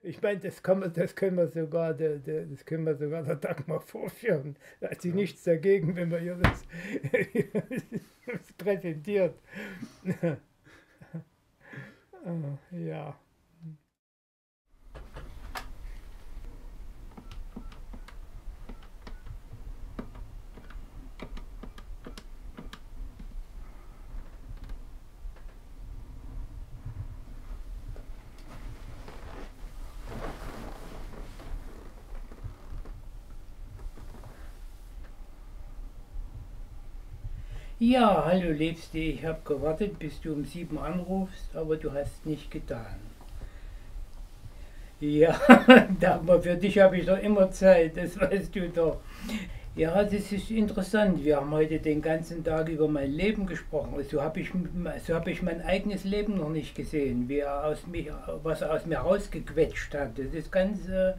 Ich meine, das, kann man, das können wir sogar, der, der, das können wir sogar der Dagmar vorführen. Da hat sie nichts dagegen, wenn man ihr das, das präsentiert. ja. Ja, hallo Liebste, ich habe gewartet, bis du um sieben anrufst, aber du hast nicht getan. Ja, aber für dich habe ich doch immer Zeit, das weißt du doch. Ja, das ist interessant. Wir haben heute den ganzen Tag über mein Leben gesprochen. So habe ich, so hab ich mein eigenes Leben noch nicht gesehen, wie er aus mich, was er aus mir rausgequetscht hat. Das ist ganz... Äh,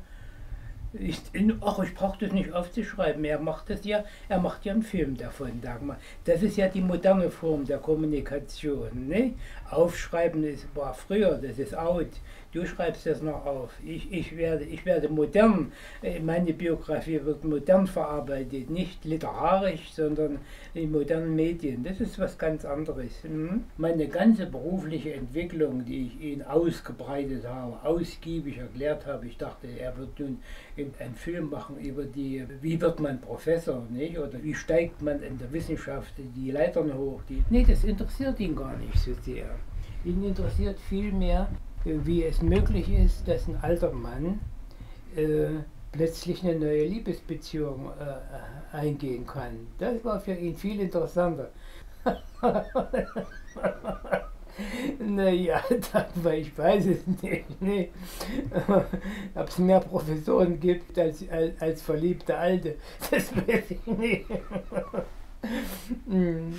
ich, ach, ich brauche das nicht aufzuschreiben. Er macht das ja, er macht ja einen Film davon, Dagmar. Das ist ja die moderne Form der Kommunikation. Ne? Aufschreiben ist, war früher, das ist out. Du schreibst das noch auf. Ich, ich, werde, ich werde modern, äh, meine Biografie wird modern verarbeitet, nicht literarisch, sondern in modernen Medien. Das ist was ganz anderes. Hm? Meine ganze berufliche Entwicklung, die ich Ihnen ausgebreitet habe, ausgiebig erklärt habe, ich dachte, er wird nun einen Film machen über die, wie wird man Professor, nicht? oder wie steigt man in der Wissenschaft die Leitern hoch. Die, nee, das interessiert ihn gar nicht so sehr. Ihn interessiert vielmehr, wie es möglich ist, dass ein alter Mann äh, plötzlich eine neue Liebesbeziehung äh, eingehen kann. Das war für ihn viel interessanter. naja, aber ich weiß es nicht. Nee. Ob es mehr Professoren gibt als, als, als verliebte Alte, das weiß ich nicht. hm.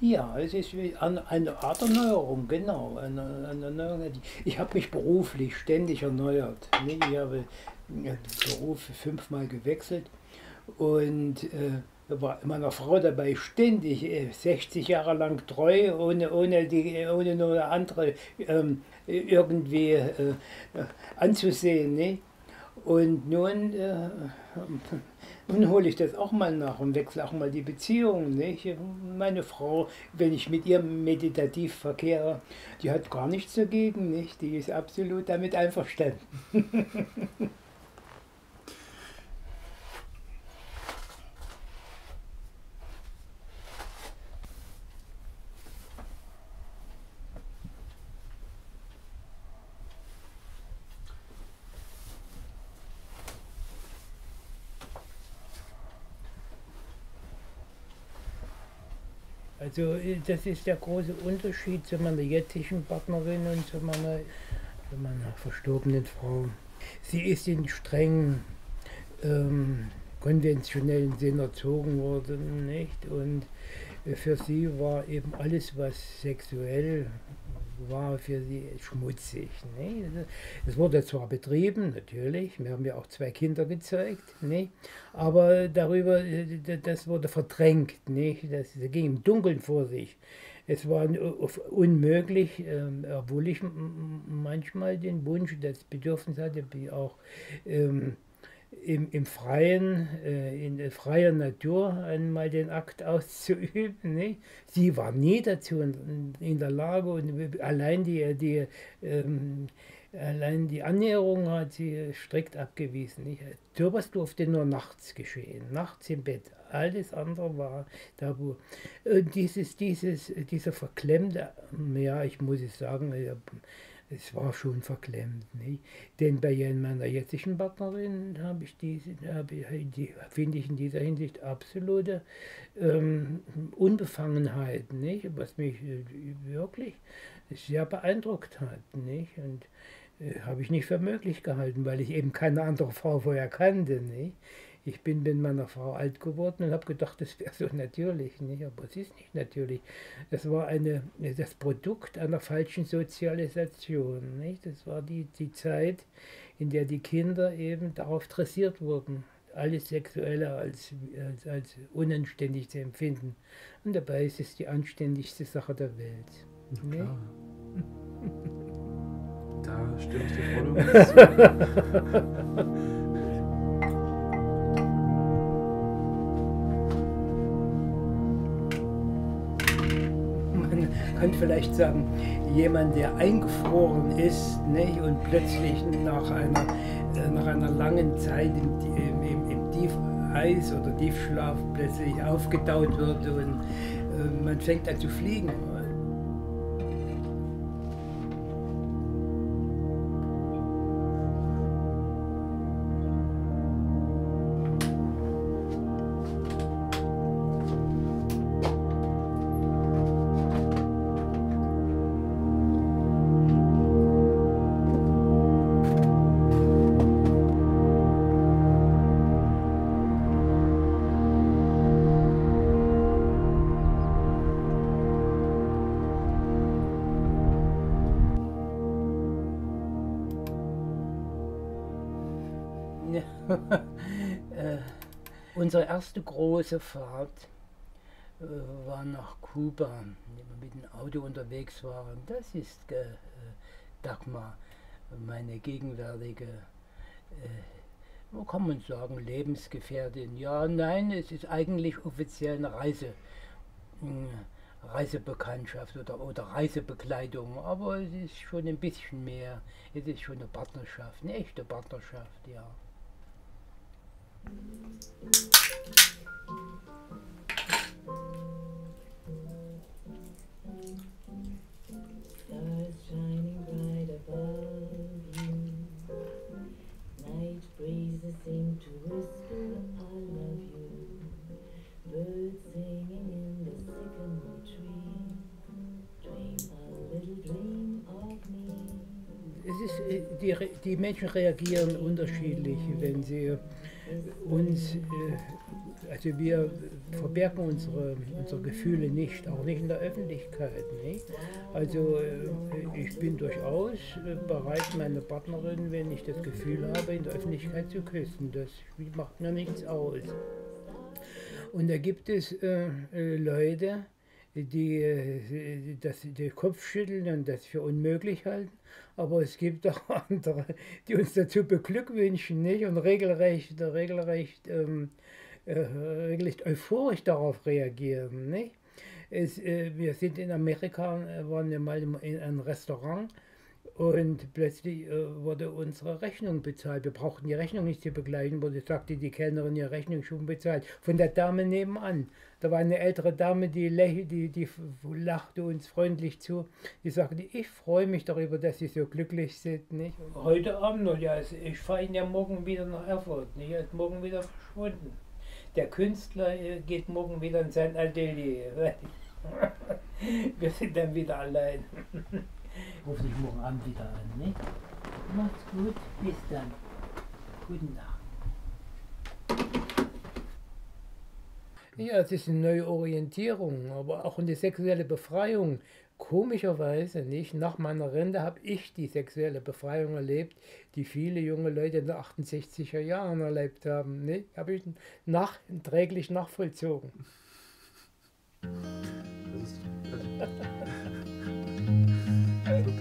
Ja, es ist eine Art Erneuerung, genau. Eine, eine Erneuerung. Ich habe mich beruflich ständig erneuert. Ich habe Beruf fünfmal gewechselt und äh, war meiner Frau dabei ständig äh, 60 Jahre lang treu, ohne, ohne, die, ohne nur eine andere ähm, irgendwie äh, anzusehen. Ne? Und nun äh, nun hole ich das auch mal nach und wechsle auch mal die Beziehung. Nicht? Meine Frau, wenn ich mit ihr meditativ verkehre, die hat gar nichts dagegen. Nicht? Die ist absolut damit einverstanden. Also äh, das ist der große Unterschied zu meiner jetzigen Partnerin und zu meiner, zu meiner verstorbenen Frau. Sie ist in streng ähm, konventionellen Sinn erzogen worden, nicht? Und äh, für sie war eben alles, was sexuell war für sie schmutzig. Ne? Es wurde zwar betrieben, natürlich, wir haben ja auch zwei Kinder gezeugt, ne? aber darüber, das wurde verdrängt, nicht? Das, ging im Dunkeln vor sich. Es war unmöglich, ähm, obwohl ich manchmal den Wunsch, das Bedürfnis hatte, wie auch ähm, im, im Freien, äh, in der freien Natur einmal den Akt auszuüben. Nicht? Sie war nie dazu in, in der Lage und allein die, die, ähm, allein die Annäherung hat sie strikt abgewiesen. Nicht? Durfte nur nachts geschehen, nachts im Bett. Alles andere war tabu. Und dieses, dieses, dieser verklemmte, ja, ich muss es sagen, es war schon verklemmt. Nicht? Denn bei meiner jetzigen Partnerin habe ich diese, habe ich, die, finde ich in dieser Hinsicht absolute ähm, Unbefangenheit, nicht? was mich äh, wirklich sehr beeindruckt hat. Nicht? Und äh, habe ich nicht für möglich gehalten, weil ich eben keine andere Frau vorher kannte. Nicht? Ich bin mit meiner Frau alt geworden und habe gedacht, das wäre so natürlich. Nicht? Aber es ist nicht natürlich. Das war eine, das Produkt einer falschen Sozialisation. Nicht? Das war die, die Zeit, in der die Kinder eben darauf dressiert wurden, alles Sexuelle als, als, als unanständig zu empfinden. Und dabei ist es die anständigste Sache der Welt. Ja, da stimme ich dir voll und ganz zu. Kann vielleicht sagen, jemand, der eingefroren ist nicht, und plötzlich nach einer, äh, nach einer langen Zeit im, im, im Tiefeis oder Tiefschlaf plötzlich aufgetaut wird und äh, man fängt an zu fliegen. äh, unsere erste große Fahrt äh, war nach Kuba, wenn wir mit dem Auto unterwegs waren. Das ist äh, Dagmar, meine gegenwärtige, äh, wo kann man sagen, Lebensgefährtin. Ja, nein, es ist eigentlich offiziell eine Reise. Reisebekanntschaft oder, oder Reisebekleidung, aber es ist schon ein bisschen mehr. Es ist schon eine Partnerschaft, eine echte Partnerschaft, ja. Die, die Menschen reagieren unterschiedlich, wenn sie uns, äh, also wir verbergen unsere, unsere Gefühle nicht, auch nicht in der Öffentlichkeit. Nicht? Also äh, ich bin durchaus äh, bereit, meine Partnerin, wenn ich das Gefühl habe, in der Öffentlichkeit zu küssen. Das macht mir nichts aus. Und da gibt es äh, Leute, die, äh, das, den Kopf schütteln und das für unmöglich halten. Aber es gibt auch andere, die uns dazu beglückwünschen nicht? und regelrecht, regelrecht, ähm, äh, regelrecht euphorisch darauf reagieren. Nicht? Es, äh, wir sind in Amerika, äh, waren wir mal in einem Restaurant und plötzlich äh, wurde unsere Rechnung bezahlt. Wir brauchten die Rechnung nicht zu begleichen, wurde sagte die Kellnerin, ihre Rechnung schon bezahlt. Von der Dame nebenan. Da war eine ältere Dame, die, die, die lachte uns freundlich zu. Die sagte, ich freue mich darüber, dass Sie so glücklich sind. Nicht? Heute Abend noch, ja, ich fahre ihn ja morgen wieder nach Erfurt. Nicht? Er ist morgen wieder verschwunden. Der Künstler äh, geht morgen wieder in sein Atelier. Wir sind dann wieder allein. Ruf dich morgen Abend wieder an, ne? Macht's gut, bis dann. Guten Nacht. Ja, es ist eine neue Orientierung, aber auch eine sexuelle Befreiung. Komischerweise nicht. Nach meiner Rente habe ich die sexuelle Befreiung erlebt, die viele junge Leute in den 68er Jahren erlebt haben. Ne? Habe ich nachträglich nachvollzogen. Das ist, das 真的。